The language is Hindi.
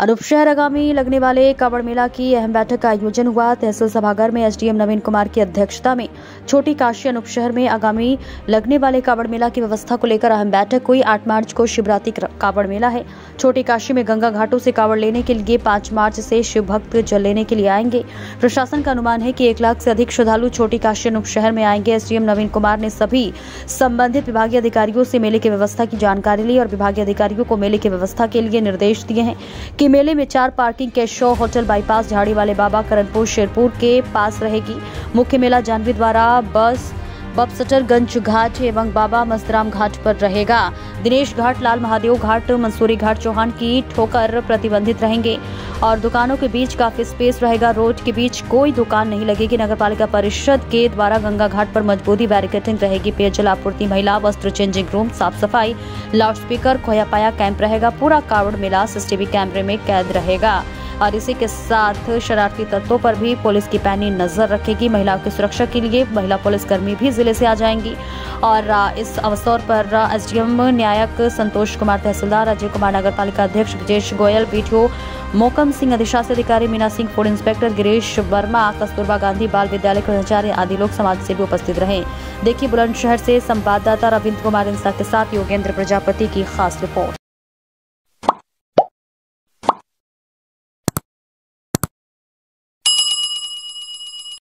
अनूप शहर आगामी लगने वाले कावड़ मेला की अहम बैठक का आयोजन हुआ। तहसील सभागार में एसडीएम नवीन कुमार की अध्यक्षता में छोटी काशी अनूप शहर में आगामी लगने वाले कावड़ मेला की व्यवस्था को लेकर अहम बैठक हुई। आठ मार्च को शिवरात्रि कावड़ मेला है। छोटी काशी में गंगा घाटों से कावड़ लेने के लिए पाँच मार्च से शिव भक्त जल लेने के लिए आएँगे। प्रशासन का अनुमान है कि एक लाख से अधिक श्रद्धालु छोटी काशी अनुप शहर में आएँगे। एसडीएम नवीन कुमार ने सभी संबंधित विभागीय अधिकारियों से मेले की व्यवस्था की जानकारी ली और विभागीय अधिकारियों को मेले की व्यवस्था के लिए निर्देश दिए हैं कि मेले में चार पार्किंग के शो होटल बाईपास झाड़ी वाले बाबा, करणपुर, शेरपुर के पास रहेगी। मुख्य मेला जानवी द्वारा, बस बपसटरगंज घाट एवं बाबा मस्तराम घाट पर रहेगा। दिनेश घाट, लाल महादेव घाट, मंसूरी घाट चौहान की ठोकर प्रतिबंधित रहेंगे। और दुकानों के बीच काफ़ी स्पेस रहेगा। रोड के बीच कोई दुकान नहीं लगेगी। नगर पालिका परिषद के द्वारा गंगा घाट पर मजबूती बैरिकेटिंग रहेगी। पेयजल आपूर्ति, महिला वस्त्र चेंजिंग रूम साफ़ सफ़ाई लाउड स्पीकर खोया पाया कैंप रहेगा। पूरा कावड़ मेला सीसीटीवी कैमरे में कैद रहेगा। और इसी के साथ शरारती तत्वों पर भी पुलिस की पैनी नज़र रखेगी। महिलाओं की सुरक्षा के लिए महिला पुलिसकर्मी भी ज़िले से आ जाएँगी। और इस अवसर पर एसडीएम न्यायक संतोष कुमार तहसीलदार, अजय कुमार नगर पालिका अध्यक्ष ब्रजेश गोयल, पीटीओ मोकम सिंह अधिशासी अधिकारी मीना सिंह फ़ूड इंस्पेक्टर गिरीश वर्मा, कस्तूरबा गांधी बाल विद्यालय कर्मचारी आदि लोग समाज से भी उपस्थित रहे। देखिए बुलंदशहर से संवाददाता रविंद्र कुमार इंसा के साथ योगेंद्र प्रजापति की खास रिपोर्ट।